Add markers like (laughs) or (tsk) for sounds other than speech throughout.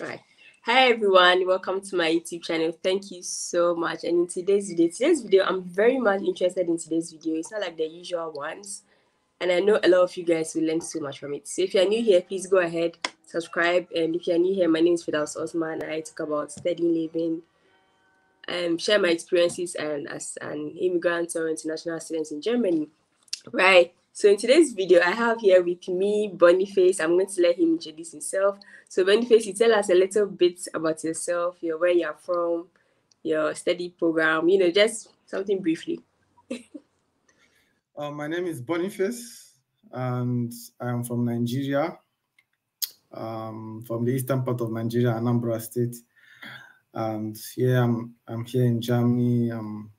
Right. Hi everyone, welcome to my YouTube channel. Thank you so much. And in today's video, today's video, I'm very much interested in today's video. It's not like the usual ones. And I know a lot of you guys will learn so much from it. So if you're new here, please go ahead, subscribe. And if you're new here, my name is Firdaws Osman. I talk about studying, living, and share my experiences and as an immigrant or international student in Germany. Right. So in today's video, I have here with me Boniface. I'm going to let him introduce himself. So Boniface, you tell us a little bit about yourself, your where you're from, your study program, you know, just something briefly. uh, my name is Boniface, and I'm from Nigeria, um, from the eastern part of Nigeria, Anambra State. And here I'm, I'm here in Germany. Um,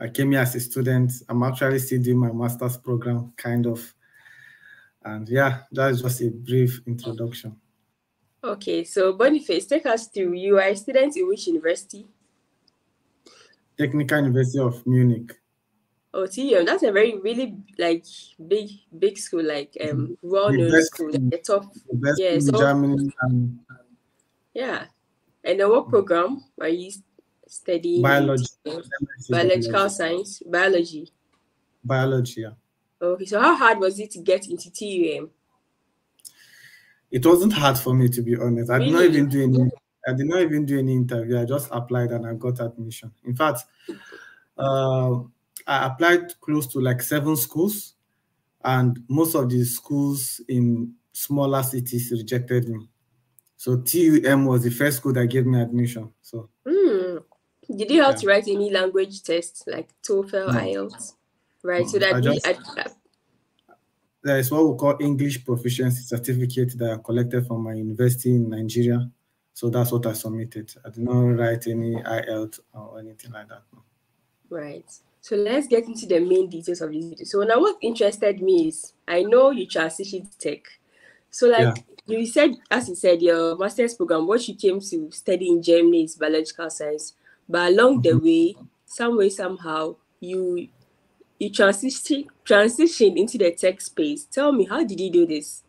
I came here as a student. I'm actually still doing my master's program, kind of. And yeah, that's just a brief introduction. Okay, so Boniface, take us through. You are a student in which university? Technical University of Munich. Oh, TUM, that's a very, really like big, big school, like um, mm-hmm. well-known school, like the top. The best yeah, so, Germany. And, yeah, and then what mm. program are you studying biology, biological science, biology. Biology, yeah. Okay, so how hard was it to get into TUM? It wasn't hard for me to be honest. I really? did not even do any. I did not even do any interview. I just applied and I got admission. In fact, uh, I applied close to like seven schools, and most of the schools in smaller cities rejected me. So TUM was the first school that gave me admission. So. Mm. Did you have yeah. to write any language tests like TOEFL, no. IELTS? Right. No. So that I just, I, there is what we call English proficiency certificate that I collected from my university in Nigeria. So that's what I submitted. I did not write any IELTS or anything like that. Right. So let's get into the main details of this video. So now what interested me is I know you transitioned tech. So like yeah. you said, as you said, your master's program, what you came to study in Germany is biological science. But along the mm-hmm. way, some way, somehow, you you transition transition into the tech space. Tell me, how did you do this?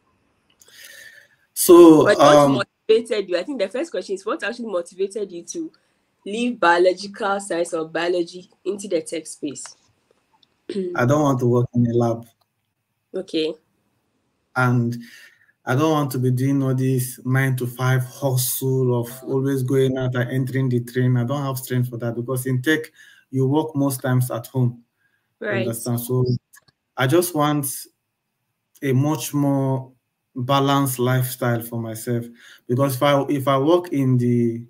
So what um, motivated you? I think the first question is what actually motivated you to leave biological science or biology into the tech space? I don't want to work in a lab. Okay. And I don't want to be doing all this nine to five hustle of always going out and entering the train. I don't have strength for that because in tech, you work most times at home. Right. Understand? So I just want a much more balanced lifestyle for myself. Because if I if I work in the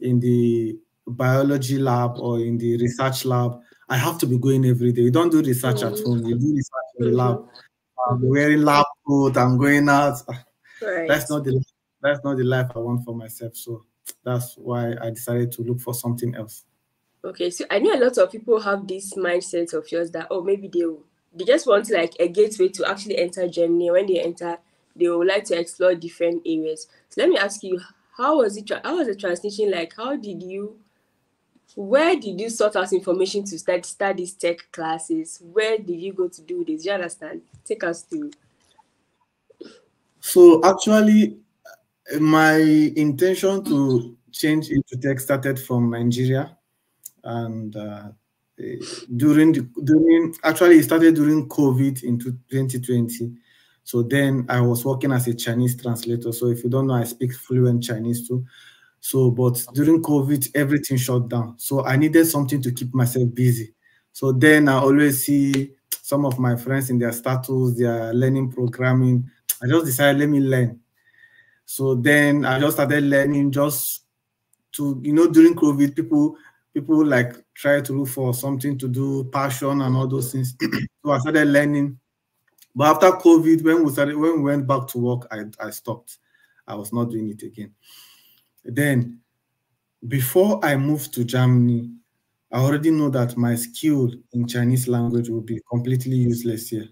in the biology lab or in the research lab, I have to be going every day. You don't do research mm -hmm. at home, you do research in the lab. Mm-hmm. I'm wearing lab coat, I'm going out. Ah, right. That's not the that's not the life I want for myself. So that's why I decided to look for something else. Okay, so I know a lot of people have this mindset of yours that oh maybe they they just want like a gateway to actually enter Germany. When they enter, they would like to explore different areas. So let me ask you, how was it? How was the transition like? How did you where did you sort out information to start start these tech classes? Where did you go to do this? You understand? Take us through. So actually, my intention to change into tech started from Nigeria, and uh, during the, during actually it started during COVID in 2020. So then I was working as a Chinese translator. So if you don't know, I speak fluent Chinese too. So, but during COVID, everything shut down. So I needed something to keep myself busy. So then I always see some of my friends in their status, they are learning programming. I just decided, let me learn. So then I just started learning just to, you know, during COVID, people people like try to look for something to do, passion and all those things. (clears throat) so I started learning. But after COVID, when we started, when we went back to work, I, I stopped. I was not doing it again. Then, before I moved to Germany, I already know that my skill in Chinese language will be completely useless here.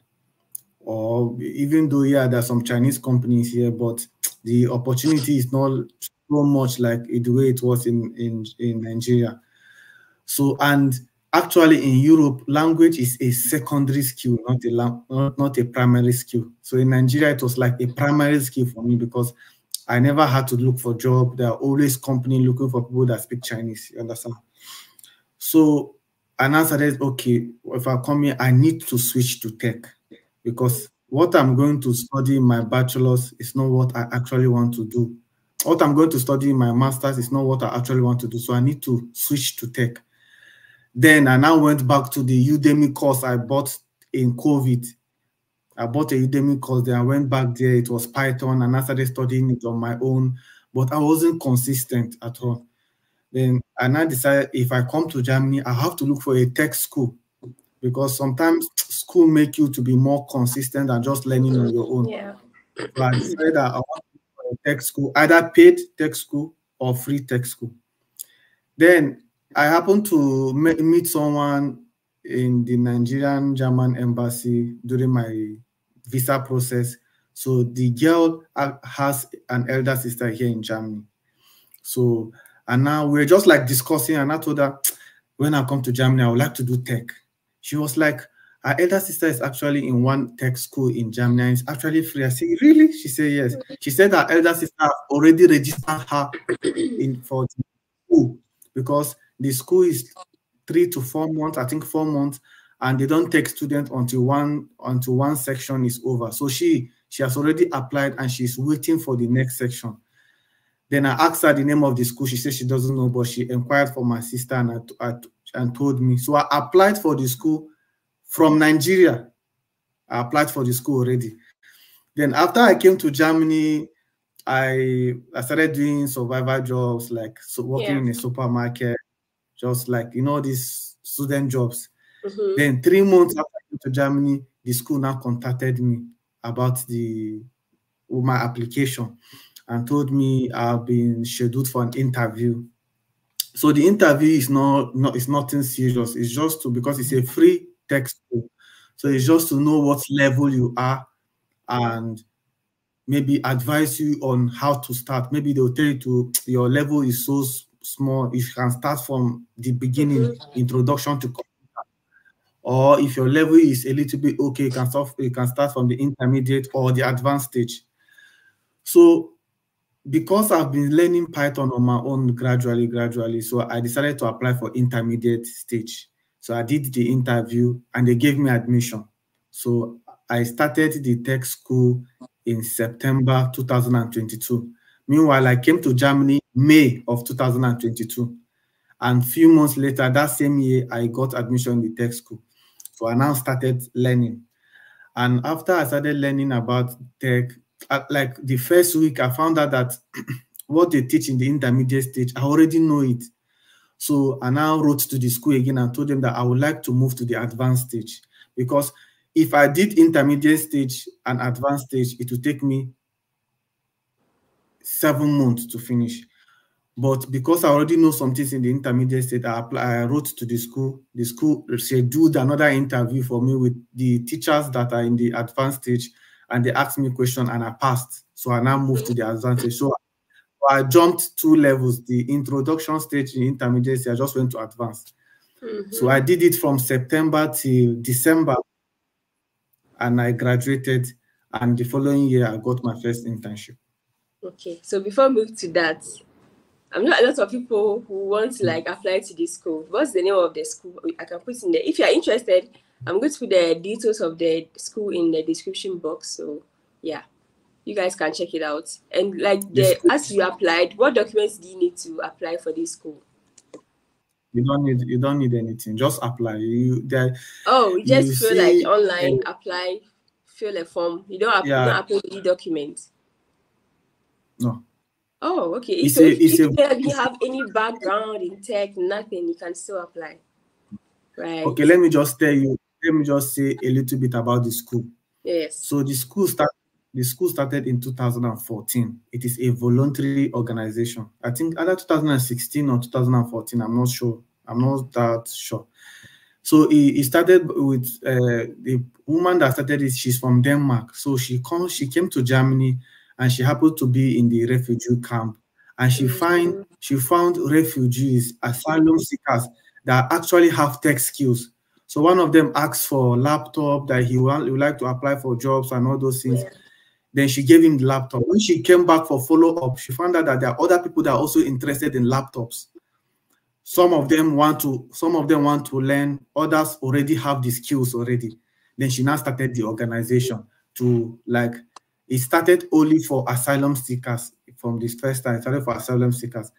Or even though, yeah, there are some Chinese companies here, but the opportunity is not so much like the way it was in, in, in Nigeria. So, and actually in Europe, language is a secondary skill, not a, not, not a primary skill. So in Nigeria, it was like a primary skill for me because I never had to look for job. There are always company looking for people that speak Chinese. You understand? So and I said, okay, if I come here, I need to switch to tech because what I'm going to study in my bachelor's is not what I actually want to do. What I'm going to study in my master's is not what I actually want to do. So I need to switch to tech. Then I now went back to the Udemy course I bought in COVID. I bought a Udemy course there. I went back there. It was Python and I started studying it on my own, but I wasn't consistent at all. Then and I decided if I come to Germany, I have to look for a tech school because sometimes school make you to be more consistent than just learning on your own. Yeah. So I decided that I want a tech school, either paid tech school or free tech school. Then I happened to meet someone in the Nigerian German embassy during my visa process. So the girl has an elder sister here in Germany. So, and now we're just like discussing, and I told her, when I come to Germany, I would like to do tech. She was like, her elder sister is actually in one tech school in Germany it's actually free. I said, really? She said, yes. She said her elder sister already registered her (coughs) in for the school because the school is three to four months, I think four months, and they don't take students until one until one section is over. So she she has already applied and she's waiting for the next section. Then I asked her the name of the school. She said she doesn't know, but she inquired for my sister and I, I and told me. So I applied for the school from Nigeria. I applied for the school already. Then after I came to Germany, I I started doing survival jobs like so working yeah. in a supermarket, just like you know these student jobs. Mm -hmm. Then three months after I came to Germany, the school now contacted me about the my application and told me I've been scheduled for an interview. So the interview is not, not it's nothing serious. It's just to because it's a free textbook. So it's just to know what level you are and maybe advise you on how to start. Maybe they'll tell you to your level is so small, you can start from the beginning, mm -hmm. introduction to computer. Or if your level is a little bit okay, you can start, you can start from the intermediate or the advanced stage. So because I've been learning Python on my own gradually, gradually, so I decided to apply for intermediate stage. So I did the interview and they gave me admission. So I started the tech school in September 2022. Meanwhile, I came to Germany May of 2022. And few months later, that same year, I got admission in the tech school. So I now started learning. And after I started learning about tech, like the first week, I found out that (clears throat) what they teach in the intermediate stage, I already know it. So I now wrote to the school again and told them that I would like to move to the advanced stage because if I did intermediate stage and advanced stage, it would take me seven months to finish. But because I already know some things in the intermediate stage, I, apply, I wrote to the school. The school scheduled another interview for me with the teachers that are in the advanced stage, and they asked me a question, and I passed. So I now moved to the advanced stage. So I jumped two levels, the introduction stage, the intermediate I just went to advanced. Mm -hmm. So I did it from September till December and I graduated. And the following year, I got my first internship. Okay, so before we move to that, I'm not a lot of people who want to like apply to this school. What's the name of the school? I can put in there. If you're interested, I'm going to put the details of the school in the description box. So yeah you guys can check it out. And like the as you applied, what documents do you need to apply for this school? You don't need you don't need anything. Just apply. You there. Oh, you just you feel see, like online eh, apply, fill a form. You don't, yeah. you don't upload any document. No. Oh, okay. It's so a, if, if a, you have any background in tech, nothing, you can still apply. Right. Okay, let me just tell you. Let me just say a little bit about the school. Yes. So the school started the school started in 2014. It is a voluntary organization. I think either 2016 or 2014. I'm not sure. I'm not that sure. So it, started with uh, the woman that started it. She's from Denmark. So she come, she came to Germany, and she happened to be in the refugee camp, and she find she found refugees, asylum seekers that actually have tech skills. So one of them asked for laptop that he, want, he would like to apply for jobs and all those things. Yeah Then she gave him the laptop. When she came back for follow up, she found out that there are other people that are also interested in laptops. Some of them want to, some of them want to learn. Others already have the skills already. Then she now started the organization to like. It started only for asylum seekers from this first time. It started for asylum seekers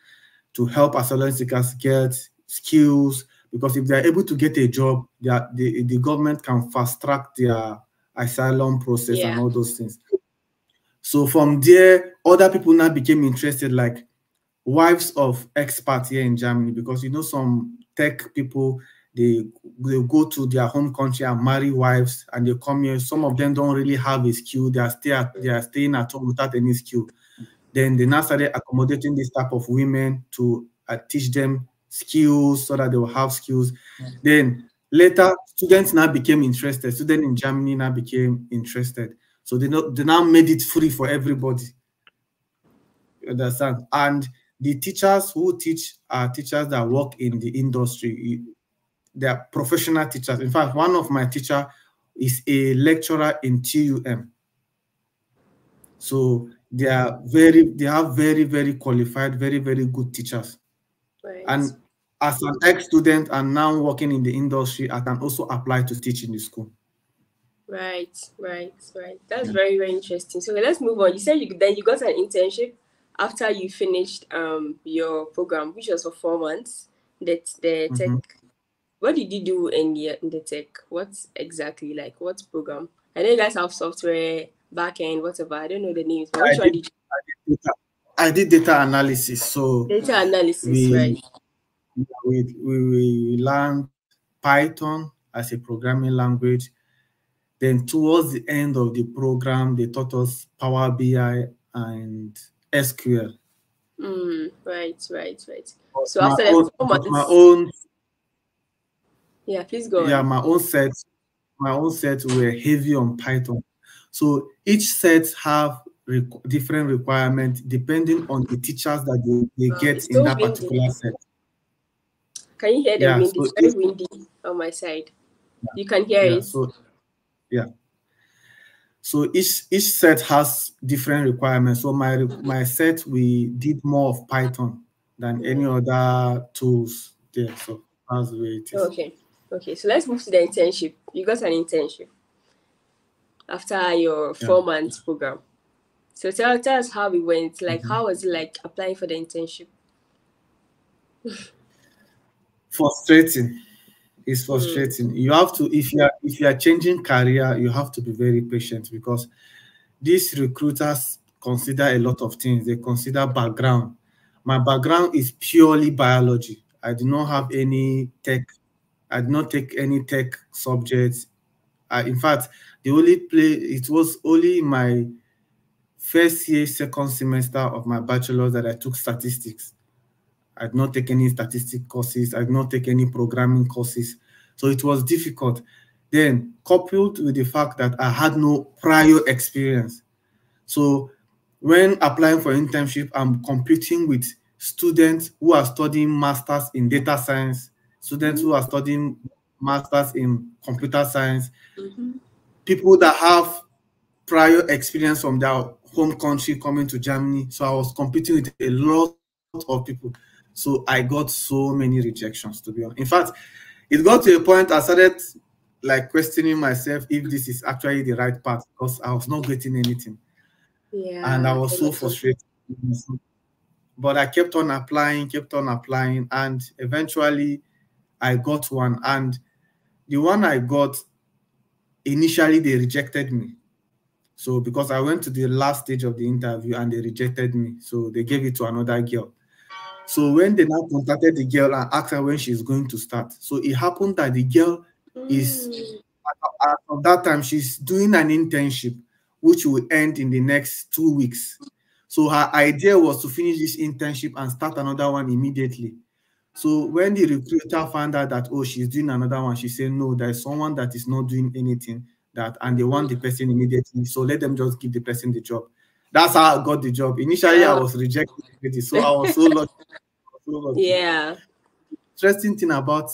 to help asylum seekers get skills because if they're able to get a job, the, the government can fast track their asylum process yeah. and all those things. So from there, other people now became interested, like wives of expats here in Germany, because you know some tech people they they go to their home country and marry wives, and they come here. Some of them don't really have a skill; they are stay at, they are staying at home without any skill. Then they now started accommodating this type of women to uh, teach them skills so that they will have skills. Then later, students now became interested. Students in Germany now became interested. So they, know, they now made it free for everybody. You understand? And the teachers who teach are teachers that work in the industry. They are professional teachers. In fact, one of my teacher is a lecturer in TUM. So they are very, they have very, very qualified, very, very good teachers. Right. And as an ex-student and now working in the industry, I can also apply to teach in the school. Right, right, right. That's very, very interesting. So let's move on. You said you then you got an internship after you finished um your program, which was for four months. That the tech. Mm-hmm. What did you do in the in the tech? What exactly like what program? I know you guys have software, backend, whatever. I don't know the names, but which I one did, did you? I did, data, I did data analysis. So data analysis, we, right? We, we we learned Python as a programming language then towards the end of the program, they taught us Power BI and SQL. Mm, right, right, right. So after own, months, my own yeah, please go. Yeah, on. my own set, my own set were heavy on Python. So each set have requ different requirements depending on the teachers that they, they uh, get in that windy. particular set. Can you hear the yeah, wind? So it's very windy on my side. Yeah, you can hear yeah, it. So yeah. So each each set has different requirements. So my mm-hmm. my set we did more of Python than mm-hmm. any other tools there. So that's the way it is. Okay. Okay. So let's move to the internship. You got an internship after your four months program. So tell, tell us how it went. Like, mm -hmm. how was it like applying for the internship? Frustrating it's hmm. frustrating. Mm. You have to if you are if you are changing career, you have to be very patient because these recruiters consider a lot of things. They consider background. My background is purely biology. I do not have any tech. I did not take any tech subjects. I, in fact, the only play it was only my first year, second semester of my bachelor's that I took statistics. I did not take any statistic courses. I did not take any programming courses. So it was difficult. Then coupled with the fact that I had no prior experience. So when applying for internship, I'm competing with students who are studying masters in data science, students who are studying masters in computer science, mm-hmm. people that have prior experience from their home country coming to Germany. So I was competing with a lot of people. So I got so many rejections, to be honest. In fact, it got to a point I started like questioning myself if this is actually the right path because I was not getting anything. Yeah. And I was so frustrated. But I kept on applying, kept on applying, and eventually I got one. And the one I got, initially they rejected me. So because I went to the last stage of the interview and they rejected me. So they gave it to another girl. So when they now contacted the girl and asked her when she's going to start, so it happened that the girl mm. is at, at, that time she's doing an internship, which will end in the next two weeks. So her idea was to finish this internship and start another one immediately. So when the recruiter found out that oh she's doing another one, she said no, there's someone that is not doing anything that and they want the person immediately. So let them just give the person the job. That's how I got the job. Initially, I was rejected, so I was so (laughs) lucky. So lucky. Yeah. Interesting thing about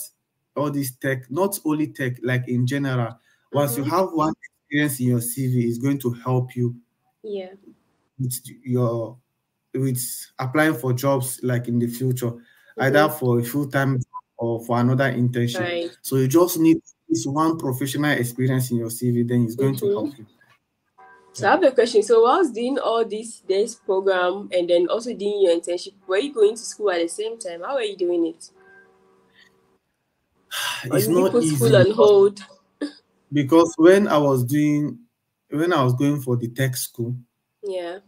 all this tech, not only tech, like in general, once mm-hmm. you have one experience in your CV, is going to help you Yeah. With your with applying for jobs like in the future, Mm-hmm. either for a full time or for another internship. Right. So you just need this one professional experience in your CV, then it's going Mhm. to help you. So I have a question. So whilst doing all this this program and then also doing your internship, were you going to school at the same time? How were you doing it? (sighs) It's you not put easy school on hold? (laughs) because when I was doing when I was going for the tech school, Yeah.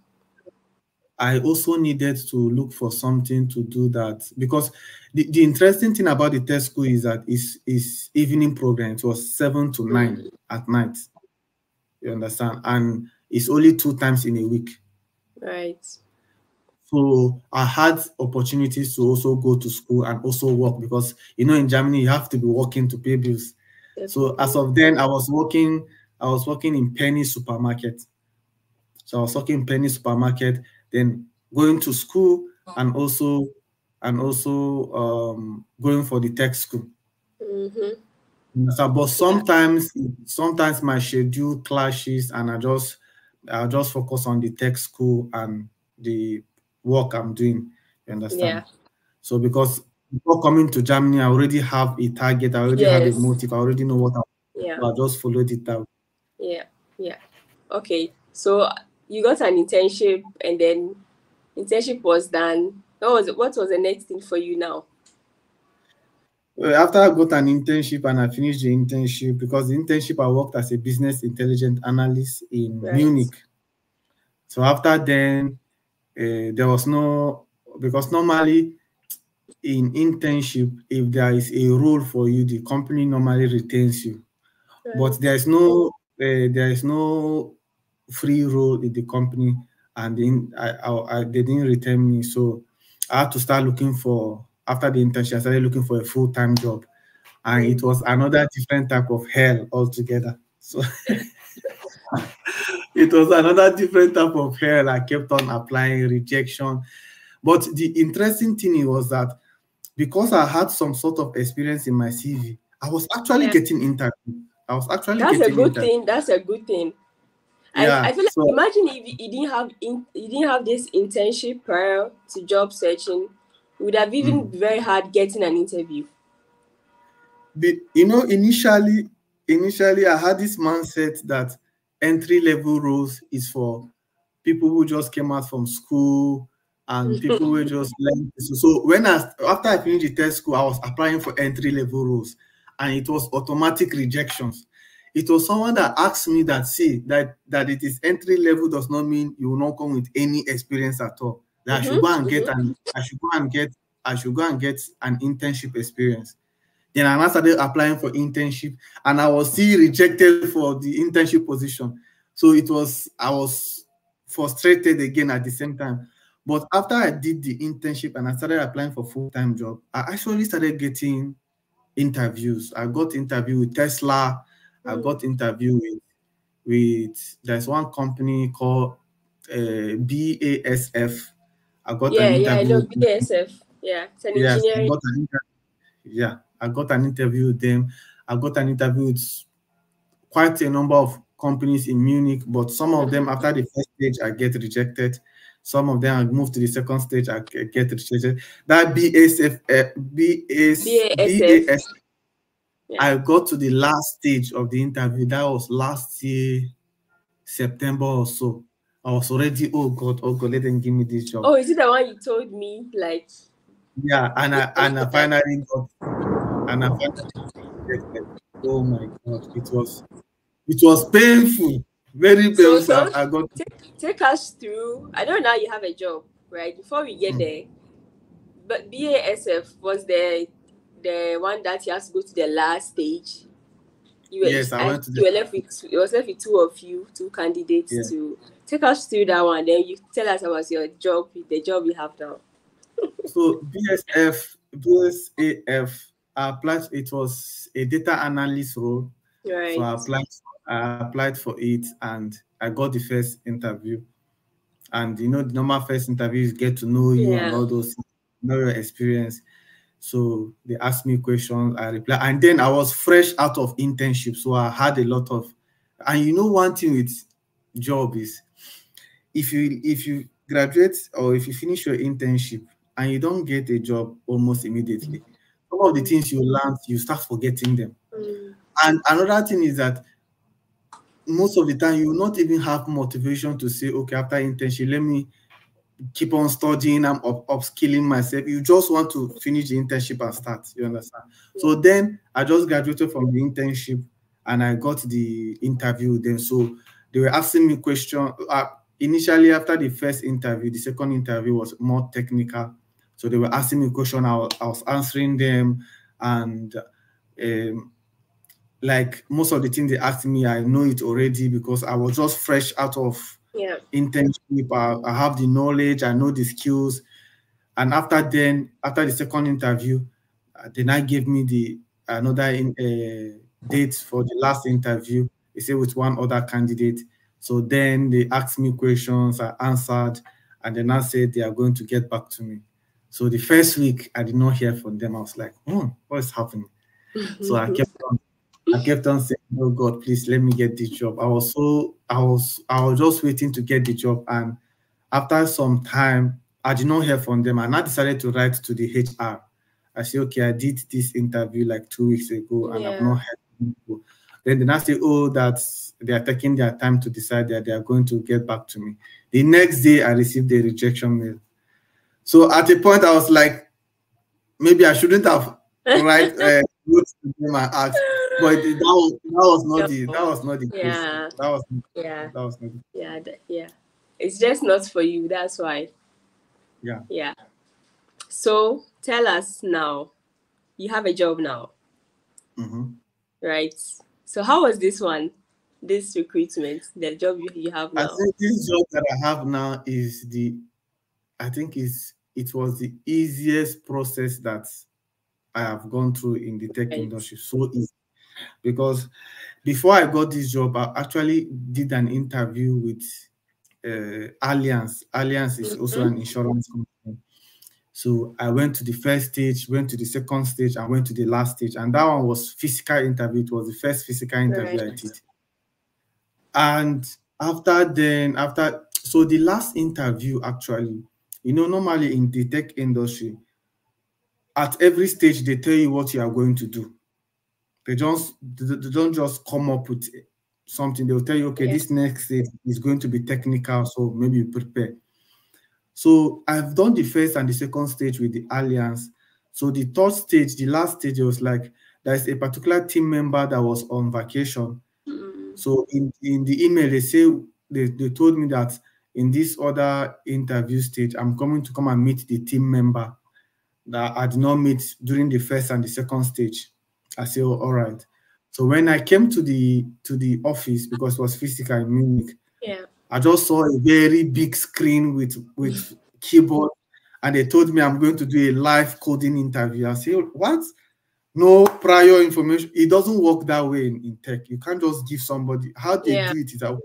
I also needed to look for something to do that because the, the interesting thing about the test school is that it's, it's evening program. It was seven to mm. nine at night. You understand? And it's only two times in a week. Right. So I had opportunities to also go to school and also work because you know in Germany you have to be working to pay bills. So as of then, I was working. I was working in Penny supermarket. So I was working in Penny supermarket, then going to school and also and also um, going for the tech school. Mm-hmm. So, but sometimes sometimes my schedule clashes and I just I just focus on the tech school and the work I'm doing. You understand? Yeah. So because before coming to Germany, I already have a target, I already have a motive, I already know what I Yeah. so I just followed it out. Yeah. Yeah. Okay. So you got an internship and then internship was done. What was what was the next thing for you now? Well, After I got an internship and I finished the internship, because the internship I worked as a business intelligence analyst in Right. Munich. So after then, uh, there was no because normally in internship, if there is a role for you, the company normally retains you. But there is no uh, there is no free role in the company, and in, I, I, I they didn't retain me, so I had to start looking for after the internship. I started looking for a full time job, and it was another different type of hell altogether. So (laughs) it was another different type of hell. I kept on applying rejection, but the interesting thing was that because I had some sort of experience in my CV, I was actually Yeah. getting interviewed. I was actually getting That's a good interviewed. thing. That's a good thing. Yeah, I, I feel like so- imagine if you didn't have in, you didn't have this internship prior to job searching, it would have even Mm. been very hard getting an interview. But you know, initially, initially I had this mindset that entry level roles is for people who just came out from school and (laughs) people who just learned. So, so when I after I finished the test school, I was applying for entry level roles, and it was automatic rejections. It was someone that asked me that see that that it is entry level does not mean you will not come with any experience at all. That I should Mhm, go and get an I should go and get I should go and get an internship experience. Then I started applying for internship, and I was still rejected for the internship position. So it was I was frustrated again at the same time. But after I did the internship and I started applying for full-time job, I actually started getting interviews. I got interview with Tesla. I Mm. got interview with with there's one company called uh, BASF. I got yeah, an yeah, I interview. know with- BASF. Yeah, it's an Yes, I engineering. got an interview. Yeah, I got an interview with them. I got an interview with quite a number of companies in Munich, but some of them after the first stage I get rejected. Some of them I move to the second stage I get rejected. That BASF, uh, BAS, BASF. BAS, Yeah. I got to the last stage of the interview. That was last year, September or so. I was already, oh God, oh God, let them give me this job. Oh, is it the one you told me? Like, Yeah, and I and I finally got and I finally. Oh my god, it was it was painful, very painful. so- I, I got take take us through. I know now you have a job, right? Before we get Mm. there, but BASF was the the one that you have to go to the last stage. You were, Yes, I went to you were left with you was left with two of you, two candidates Yeah. to take us through that one. Then you tell us about your job, the job you have now. (laughs) so BSF BSAF I applied. It was a data analyst role, Right. so I applied. I applied for it and I got the first interview. And you know, the normal first interviews get to know you Yeah. and all those, know your experience. So they asked me questions, I replied, and then I was fresh out of internship, so I had a lot of. And you know, one thing with job is if you if you graduate or if you finish your internship and you don't get a job almost immediately, some of the things you learned, you start forgetting them. Mm. And another thing is that most of the time you will not even have motivation to say, okay, after internship, let me keep on studying, I'm up, upskilling myself. You just want to finish the internship and start. You understand? So then I just graduated from the internship and I got the interview then. So they were asking me questions. Uh, initially, after the first interview, the second interview was more technical. So they were asking me questions. I was, I was answering them, and um, like most of the things they asked me, I know it already because I was just fresh out of yeah. internship. I, I have the knowledge, I know the skills. And after then, after the second interview, uh, then I gave me the another in, uh, date for the last interview. They said with one other candidate. So then they asked me questions, I answered, and then I said they are going to get back to me. So the first week I did not hear from them. I was like, oh, what is happening? so I kept on I kept on saying, "Oh God, please let me get this job." I was so I was I was just waiting to get the job, and after some time, I did not hear from them, and I decided to write to the HR. I said, "Okay, I did this interview like two weeks ago, and yeah. I've not heard." From you. Then I say, "Oh, that's they are taking their time to decide that they are going to get back to me." The next day, I received a rejection mail. So at a point, I was like, maybe I shouldn't have (laughs) write uh, them and asked but that was that was not the that was not the yeah. That was yeah. That was not the, yeah yeah. It's just not for you that's why. Yeah. Yeah. So tell us now. You have a job now. Mm-hmm. right. So how was this one? This recruitment the job you, you have now? i think this job that i have now is the i think is it was the easiest process that I have gone through in the tech right. industry. So easy because before I got this job, I actually did an interview with uh, Allianz. Allianz is mm-hmm. also an insurance company. So I went to the first stage, went to the second stage, and went to the last stage. And that one was physical interview. It was the first physical interview right. I did. And after then, after so the last interview actually, you know, normally in the tech industry, at every stage they tell you what you are going to do. They just they don't just come up with something. They'll tell you, okay, yeah. this next stage is going to be technical, so maybe you prepare. So I've done the first and the second stage with the Allianz. So the third stage, the last stage, was like there's a particular team member that was on vacation. Mm-hmm. So in, in the email, they say they, they told me that in this other interview stage, I'm coming to come and meet the team member that I did not meet during the first and the second stage. I said, oh, all right. So when I came to the to the office because it was physical in Munich, yeah, I just saw a very big screen with with keyboard, and they told me I'm going to do a live coding interview. I said, what? No prior information. It doesn't work that way in, in tech. You can't just give somebody how they yeah. do it is that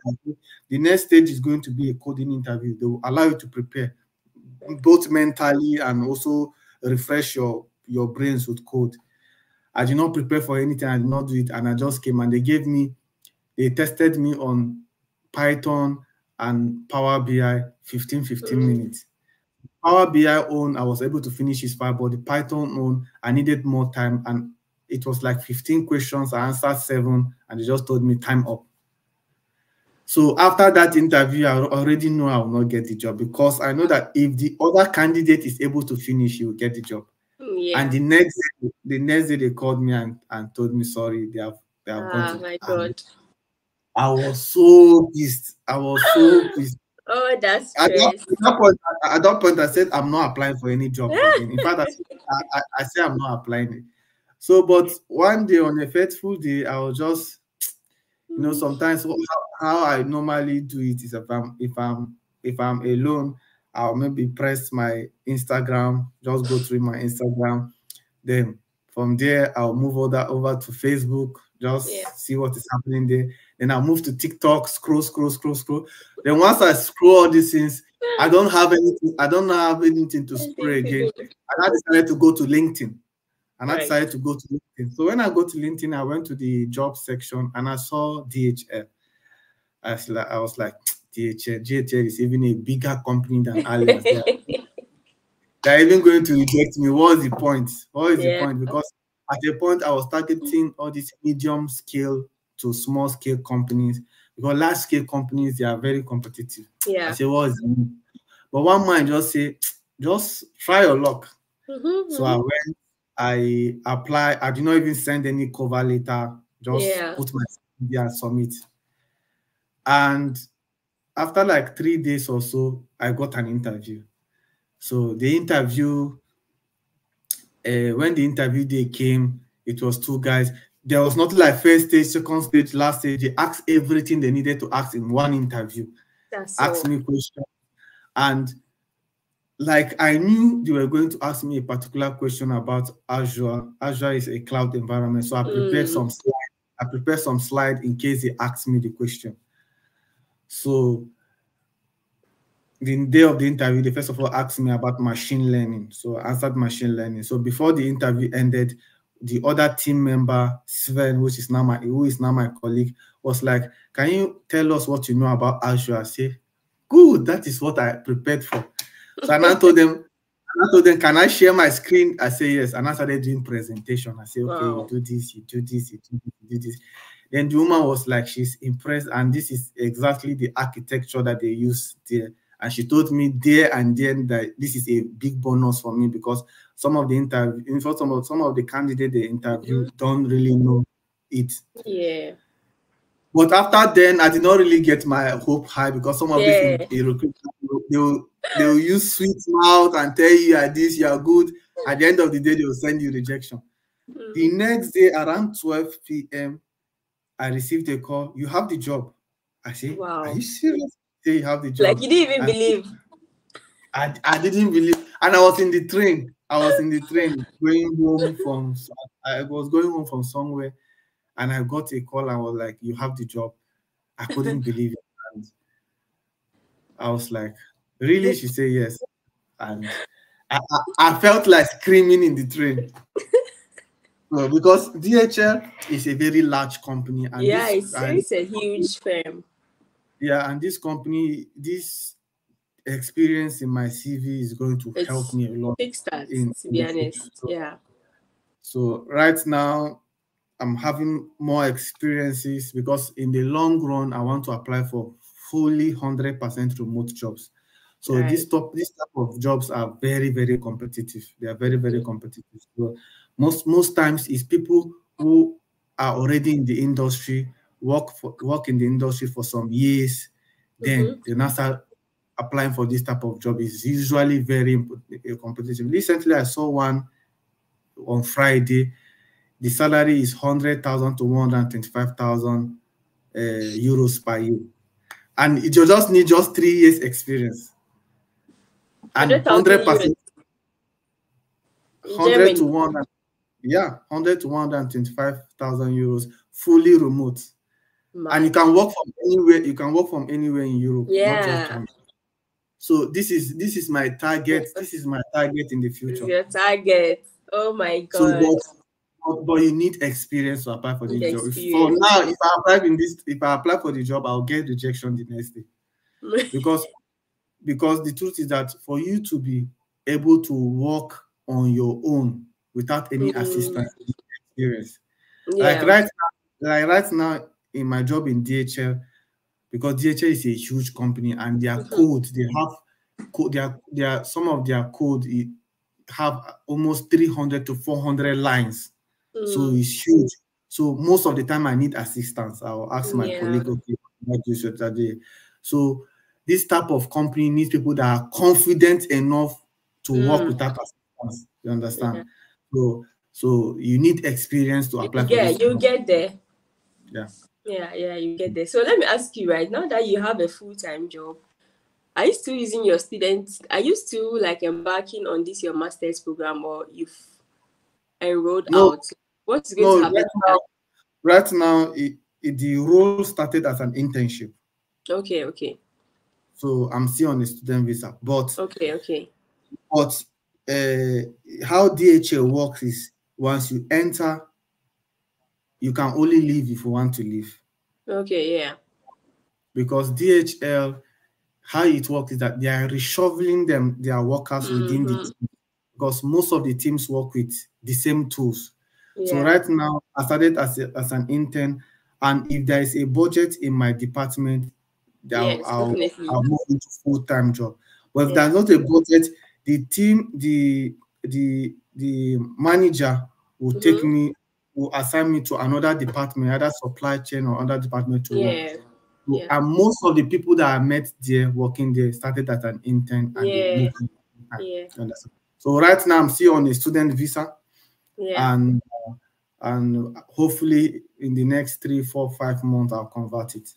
the next stage is going to be a coding interview. They will allow you to prepare both mentally and also refresh your your brains with code. I did not prepare for anything. I did not do it, and I just came and they gave me, they tested me on Python and Power BI 15 15 mm. minutes. Power BI own, I was able to finish his file, but the Python own, I needed more time, and it was like 15 questions. I answered seven, and they just told me time up. So after that interview, I already know I will not get the job because I know that if the other candidate is able to finish, he will get the job. Yeah. And the next day, the next day they called me and, and told me sorry, they have they have oh gone ah, to my god. I was so pissed. I was so pissed. Oh, that's at that, at that, point. At that point, I said I'm not applying for any job (laughs) again. In fact, I, I, I said I'm not applying it. So, but one day on a fateful day, I was just, you know, mm. sometimes how, how I normally do it is if I'm if I'm if I'm alone, I'll maybe press my Instagram, just go through my Instagram. Then from there, I'll move all that over to Facebook, just yeah. see what is happening there. Then I'll move to TikTok, scroll, scroll, scroll, scroll. Then once I scroll all these things, I don't have anything, I don't have anything to spray again. And I decided to go to LinkedIn. And right. I decided to go to LinkedIn. So when I go to LinkedIn, I went to the job section and I saw DHL. I was like, I was like DHL. Is even a bigger company than (laughs) are- They're even going to reject me. What's the point? What is Yeah. the point? Because at a point I was targeting all these medium scale to small scale companies because large scale companies they are very competitive. Yeah. I yeah. say, what is the? But one man just say, (tsk) just try your luck. Mhm, So I went, I applied, I did not even send any cover letter, just Yeah. put my CV and submit. And after like three days or so, I got an interview. So the interview, uh, when the interview day came, it was two guys. There was not like first stage, second stage, last stage. They asked everything they needed to ask in one interview That's asked so. me questions and like I knew they were going to ask me a particular question about Azure. Azure is a cloud environment, so I prepared Mm. some slide. I prepared some slide in case they asked me the question. So the day of the interview, they first of all asked me about machine learning. So I answered machine learning. So before the interview ended, the other team member, Sven, which is now my who is now my colleague, was like, Can you tell us what you know about Azure? I say, Good, that is what I prepared for. So I told them, I told them, Can I share my screen? I say yes. And I started doing presentation. I say, Okay, Wow. you do this, you do this, you do this, you do this. Then the woman was like, she's impressed, and this is exactly the architecture that they use there. And she told me there and then that this is a big bonus for me because some of the interview, in fact, some of some of the candidates they interview don't really know it. Yeah. But after then, I did not really get my hope high because some of Yeah. these recruiters they will they will use sweet mouth and tell you are this, you are good. At the end of the day, they will send you rejection. Mm. The next day, around 12 p.m., I received a call. You have the job. I say, Wow. Are you serious? Say you have the job. Like you didn't even And- believe. I, I didn't believe, and I was in the train. I was in the train going home from. I was going home from somewhere, and I got a call I was like, "You have the job." I couldn't (laughs) believe it, and I was like, "Really?" She said yes, and I, I, I felt like screaming in the train. (laughs) Well, because DHL is a very large company, and yeah, this, it's, and it's a huge firm. yeah, and this company, this experience in my CV is going to It's help me a lot. Big start, in- to be in the future. honest. So- Yeah. So right now, I'm having more experiences because in the long run, I want to apply for fully 100% remote jobs. So Right. this top, this type of jobs are very, very competitive. They are very, very mm. competitive. So most most times, it's people who are already in the industry, work for work in the industry for some years, then they now start applying for this type of job. Is usually very uh, competitive. Recently, I saw one on Friday. The salary is 100,000 to 125,000 uh, euros per year. And you just need just three years experience. And 100,000 100%, 100 to Germany. 100, yeah, 100 to 125,000 euros, fully remote. And you can work from anywhere, you can work from anywhere in Europe. Yeah. So this is this is my target. This is my target in the future. your target. Oh my So, god. but, but, but you need experience to apply for this Need job. For now, if I apply in this, if I apply for the job, I'll get rejection the next day (laughs) because because the truth is that for you to be able to work on your own without any Mm. assistance, experience. yeah. Like right now, like right now in my job in DHL, because DHL is a huge company and their Mhm. code, they have code, their, their some of their code it have almost 300 to 400 lines. So Mm. it's huge. So most of the time I need assistance. I'll ask my Yeah. colleague, okay, what do you that? So this type of company needs people that are confident enough to work Mm. without assistance. You understand? So so you need experience to apply yeah, you get there. Yeah. Yeah, yeah, you get there. So let me ask you right now that you have a full time job, are you still using your students? Are you still like embarking on this your master's program or you've enrolled No. out? What's going No, to happen? right now, right now it, it, the role started as an internship. Okay, okay, So I'm still on a student visa. But okay, okay. But uh, how DHL works is once you enter, you can only leave if you want to leave Okay, yeah. because DHL how it works is that they are reshuffling them, their workers mm-hmm. within the mm-hmm. team because most of the teams work with the same tools. Yeah. So right now, I started as, a, as an intern, and if there is a budget in my department, yes, I'll, I'll, I'll, move into full-time job. But if yeah. there's not a budget, the team, the the the manager will mm-hmm. take me, will assign me to another department, either supply chain or other department to yeah. work. Yeah. And most of the people that I met there working there started as an intern and yeah. yeah. So right now I'm still on a student visa. Yeah. And uh, and hopefully in the next three, four, five months I'll convert it.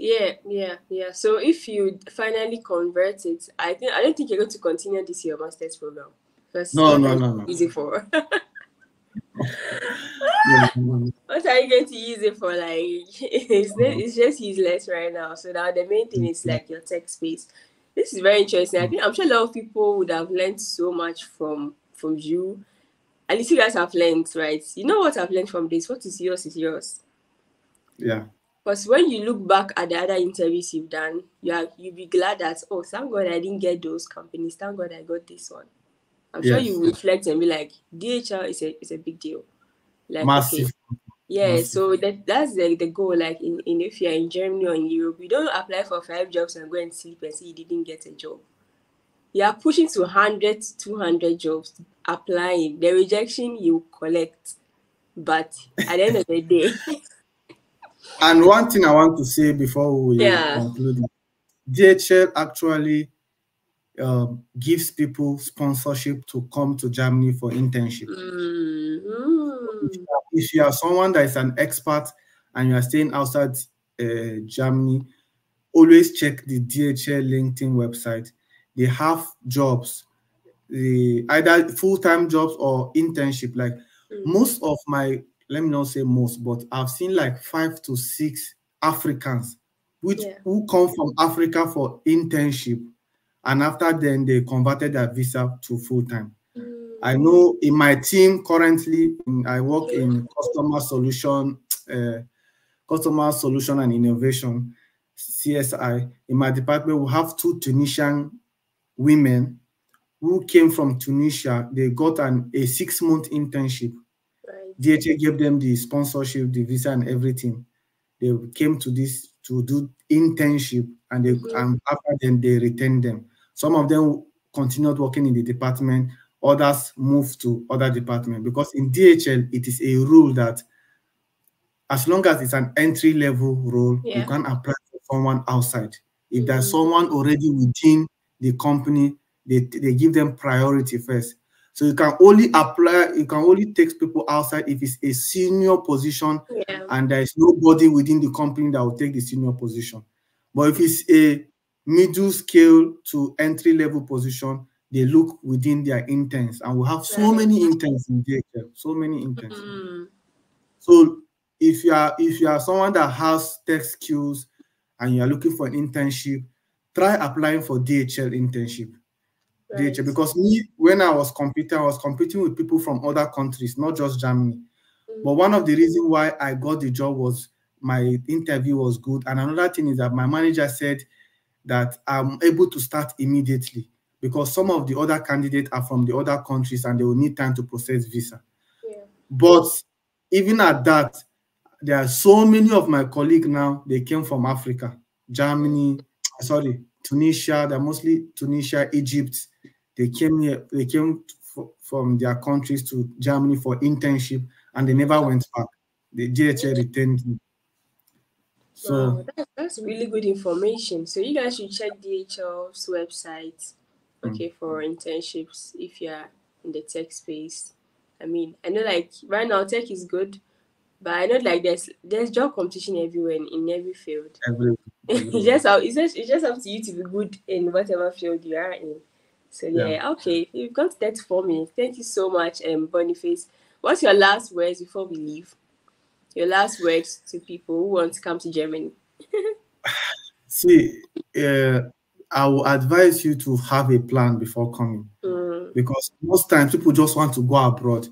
Yeah, yeah, yeah. So if you finally convert it, I think I don't think you're going to continue this year master's program. (laughs) no, no, no, no. Easy for. what are you going to use it for? Like, (laughs) it's, it's just useless right now. So now the main thing is mm-hmm. like your tech space. This is very interesting. I mm-hmm. think I'm sure a lot of people would have learned so much from from you. At least you guys have learned, right? You know what I've learned from this. What is yours is yours. Yeah. Because when you look back at the other interviews you've done, you are you'll be glad that oh, thank God I didn't get those companies. Thank God I got this one. I'm yes. sure you reflect and be like, DHL is a is a big deal. Like massive. Okay, yeah, massive. so that that's the, the goal. Like in, in if you're in Germany or in Europe, you don't apply for five jobs and go and sleep and say you didn't get a job. You are pushing to 100, 200 jobs, applying. The rejection you collect. But at the end of the day. (laughs) (laughs) and one thing I want to say before we yeah. conclude DHL actually um, gives people sponsorship to come to Germany for internship. If, you are, if, you are, someone that is an expert and you are staying outside uh, Germany, always check the DHL LinkedIn website. They have jobs, the either full-time jobs or internship. Like mm-hmm. most of my, let me not say most, but I've seen like five to six Africans which yeah. who come from Africa for internship and after then they converted their visa to full time. I know in my team currently, I work in customer solution, uh, customer solution and innovation, CSI. In my department, we have two Tunisian women who came from Tunisia. They got an a six month internship. DHL gave them the sponsorship, the visa, and everything. They came to this to do internship, and they mm-hmm. and after then they retained them. Some of them continued working in the department, others moved to other departments because in DHL it is a rule that as long as it's an entry level role, yeah. you can apply for someone outside. If mm-hmm. there's someone already within the company, they, they give them priority first. So you can only apply, you can only take people outside if it's a senior position yeah. and there is nobody within the company that will take the senior position. But if it's a middle scale to entry level position, they look within their interns, and we have so many interns in DHL, so many interns. Mm-hmm. So if you are if you are someone that has tech skills and you are looking for an internship, try applying for DHL internship. Right. DHL because me when I was competing, I was competing with people from other countries, not just Germany. Mm-hmm. But one of the reasons why I got the job was my interview was good, and another thing is that my manager said that I'm able to start immediately because some of the other candidates are from the other countries and they will need time to process visa. Yeah. But even at that, there are so many of my colleagues now, they came from Africa, Germany, sorry, Tunisia, they're mostly Tunisia, Egypt. They came here, they came from their countries to Germany for internship and they never went back. The DHL retained me. So wow, that's, that's really good information. So you guys should check DHL's website, mm. okay, mm. for internships if you're in the tech space. I mean, I know like right now tech is good, but I know like there's there's job competition everywhere in, in every field. Every, (laughs) it's just it's just it's just up to you to be good in whatever field you are in. So yeah, yeah. okay. You've got that for me. Thank you so much, um Boniface. What's your last words before we leave? your last words to people who want to come to Germany? (laughs) See, uh, I will advise you to have a plan before coming mm. because most times people just want to go abroad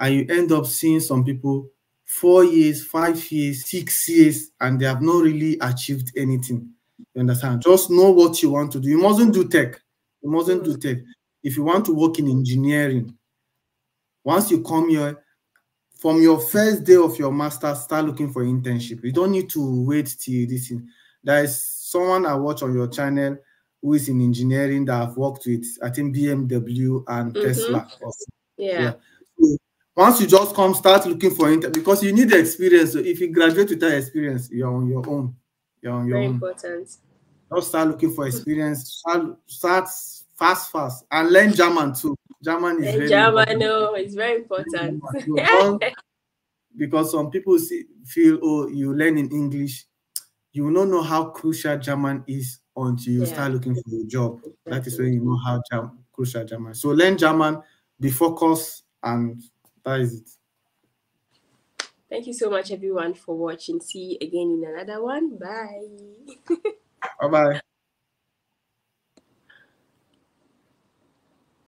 and you end up seeing some people four years, five years, six years, and they have not really achieved anything. You understand? Just know what you want to do. You mustn't do tech. You mustn't do tech. If you want to work in engineering, once you come here, from your first day of your master, start looking for internship. You don't need to wait till this. There is someone I watch on your channel who is in engineering that I've worked with, I think BMW and mm -hmm. Tesla. Yeah. yeah. So once you just come, start looking for inter because you need the experience. So if you graduate without experience, you're on your own. You're on your Very own. important. Just start looking for experience. Start, start fast, fast, and learn German too. German is very German, no, it's very important. (laughs) because some people see, feel, oh, you learn in English, you will not know how crucial German is until you yeah. start looking for a job. That is when you know how crucial German. So learn German, be focused, and that is it. Thank you so much, everyone, for watching. See you again in another one. Bye. (laughs) bye bye.